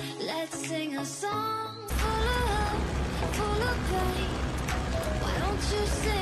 Let's sing a song full of hope, full of pain. Why don't you sing?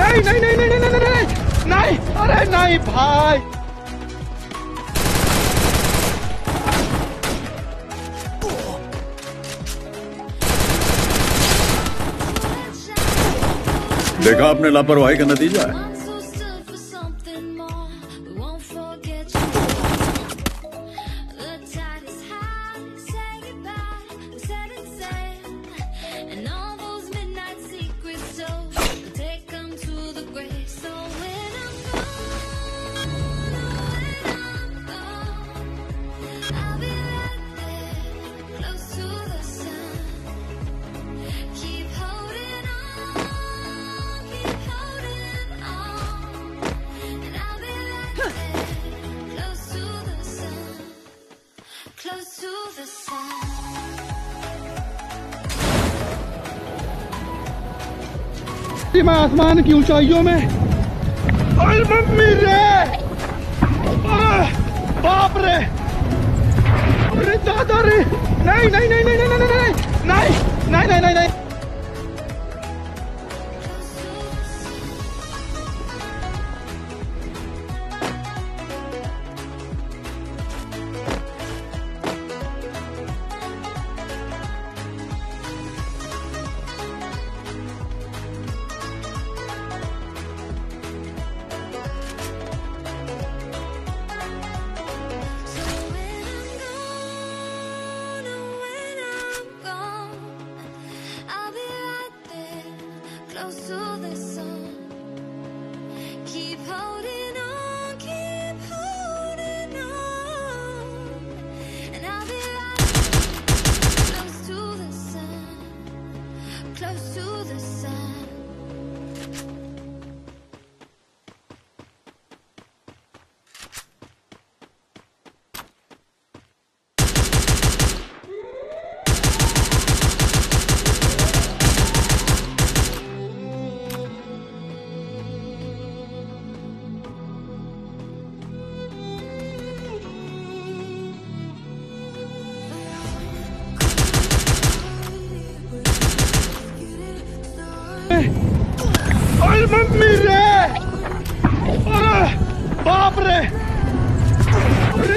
नहीं नहीं नहीं नहीं नहीं नहीं नहीं, अरे नहीं भाई। देखा आपने लापरवाही का नतीजा है। मैं आसमान की ऊंचाइयों में और मम्मी रे बाप रे अरे दादा रे नहीं नहीं नहीं नहीं नहीं नहीं नहीं नहीं नहीं नहीं नहीं नहीं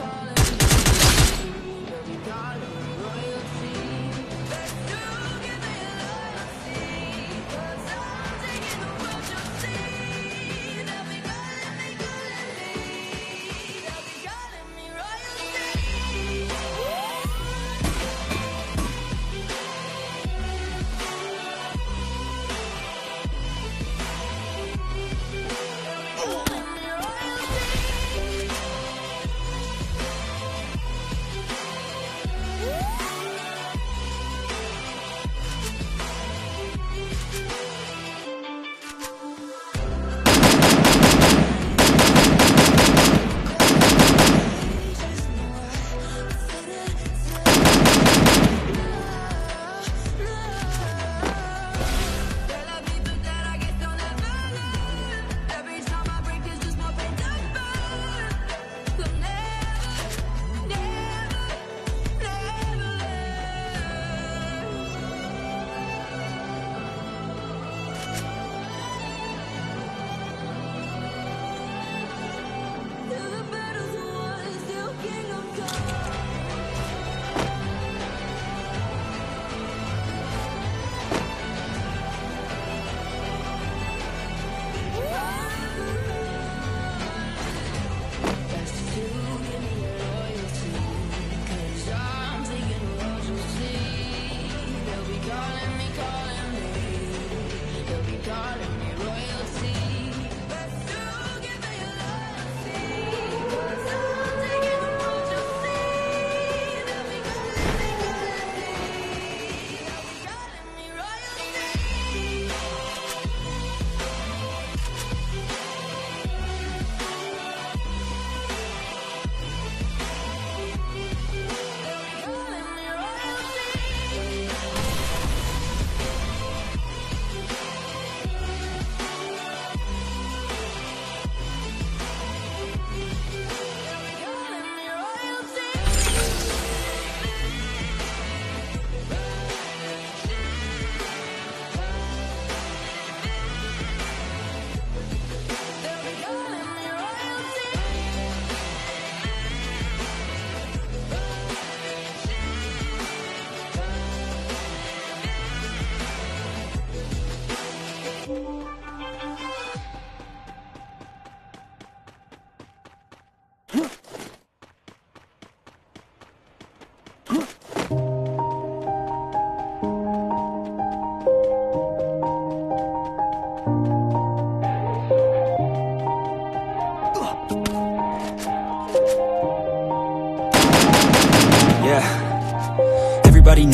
fall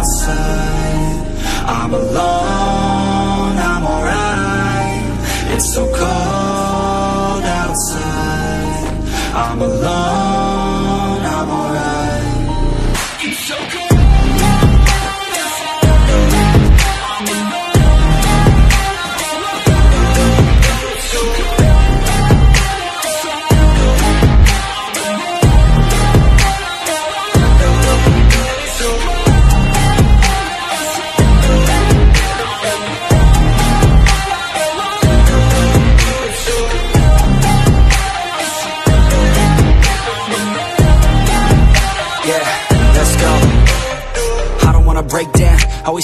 I'm alone,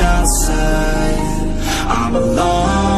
outside. I'm alone,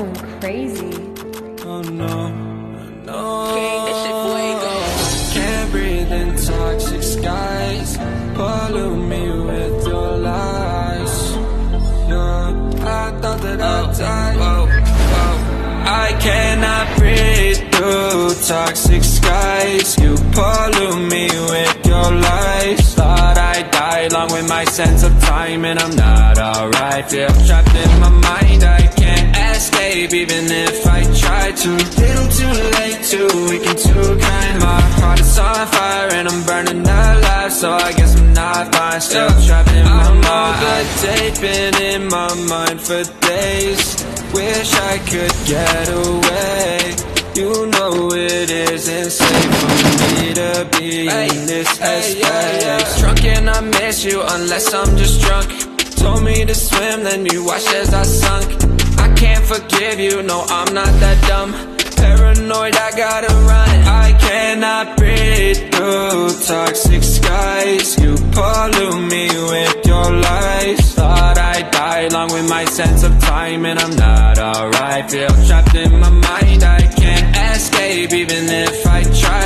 going crazy. Oh no, no. Can't breathe in toxic skies. Pollute me with your lies. Yeah, I thought that I'd die. I cannot breathe through toxic skies. You pollute me with your lies. Thought I'd die along with my sense of time, and I'm not alright. Feel trapped in my mind. Still trapped in my mind. I'm day, been in my mind for days. Wish I could get away. You know it isn't safe for me to be in this space. Drunk and I miss you unless I'm just drunk. Told me to swim, then you watched as I sunk. I can't forgive you, no, I'm not that dumb. Paranoid, I gotta run. I cannot breathe through toxic skies. You pollute me with your lies. Thought I'd die along with my sense of time, and I'm not alright. Feel trapped in my mind, I can't escape, even if I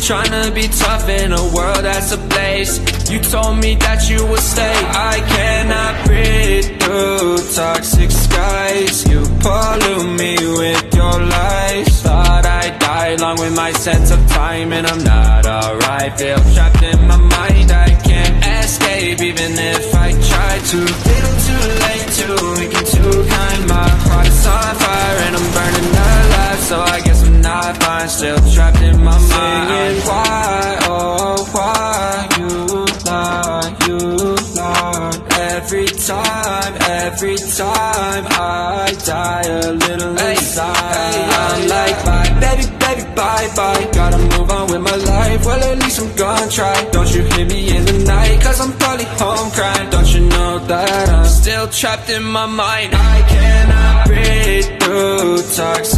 Trying to be tough in a world that's a place. You told me that you would stay. I cannot breathe through toxic skies. You pollute me with your lies. Thought I'd die along with my sense of time, and I'm not alright. Feel trapped in my mind. I can't escape even if I try to. Fine. Still trapped in my mind. Why, oh why you lie, you lie? Every time, every time I die a little inside. I'm like bye, baby, baby, bye, bye. Gotta move on with my life. Well, at least I'm gonna try. Don't you hear me in the night? Cause I'm probably home crying. Don't you know that I'm still trapped in my mind? I cannot breathe through toxic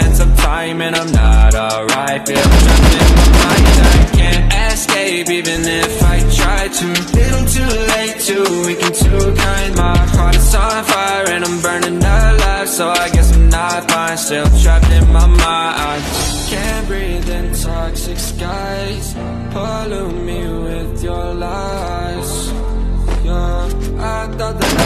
sense of time, and I'm not alright. Feel trapped in my mind. I can't escape even if I try to. Little too late, too weak and too kind. My heart is on fire and I'm burning alive. So I guess I'm not fine. Still trapped in my mind. Can't breathe in toxic skies. Pollute me with your lies. Yeah, I thought that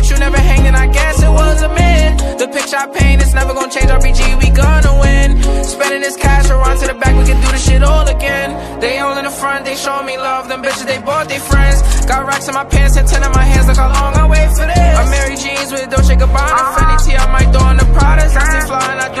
never hanging, I guess it was a myth. The picture I paint it's never gonna change, RPG, we gonna win. Spending this cash, run to the back, we can do this shit all again. They all in the front, they show me love, them bitches, they bought their friends. Got racks in my pants and ten in my hands, look how long I wait for this. I'm Mary Jeans with Dolce Gabbana, Fendi T on my door, and the Pradas. I stay fly and I do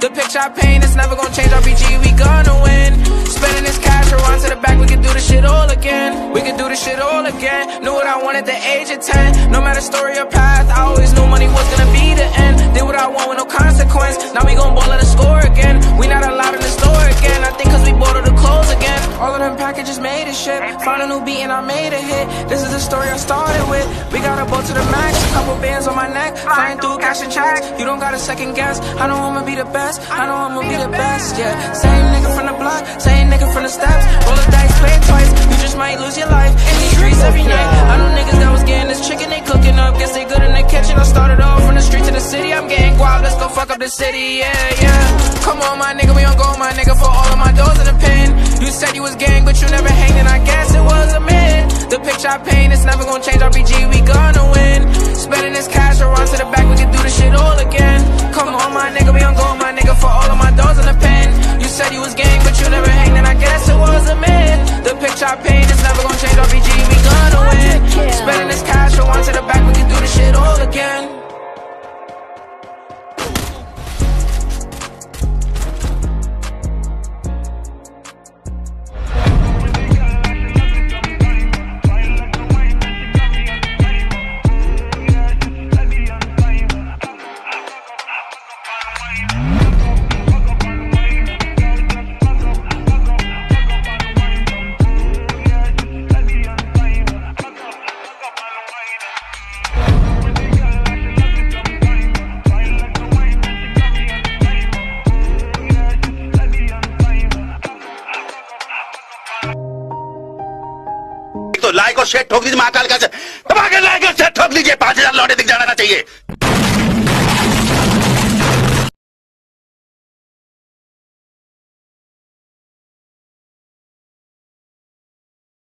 The picture I paint is never gonna change, RPG, we gonna win. Spending this cash, we'll to the back, we can do this shit all again. We can do this shit all again. Knew what I wanted at the age of 10. No matter story or path, I always knew money was gonna be the end. Did what I want with no consequence. Now we gon' ball at the score again. We not allowed in All of them packages made it shit. Found a new beat and I made a hit. This is the story I started with. We got a boat to the max, a couple bands on my neck. Flying through cash and checks. You don't gotta second guess. I know I'ma be the best. I know I'ma be the best. Yeah. Same nigga from the block, same nigga from the steps. Roll the dice, play twice. You just might lose your life in these streets every night. I know niggas that was getting this chicken, they cooking up. Guess they good in the kitchen. I started off from the street to the city. I'm getting guap. Let's go fuck up the city. Yeah, yeah. Come on, my nigga, we on go, my nigga, for all of my doors in the pen. You said you was gang, but you never hanging. I guess it was a myth. The picture I paint is never gonna change. RPG, we gonna win. Spending this cash, run to the back. We can do this shit all again. Come on, my nigga, we on go, my nigga, for all of my doors in the pen. You said you was gang, but you never hanging. I guess it was a myth. The picture I paint is never gonna change. RPG, we gonna win. Spending this cash, run to the back. We can do this shit all again. ठोक दीजिए महाकाल का ठोक लीजिए पाँच हज़ार लौटे दिख जाना चाहिए।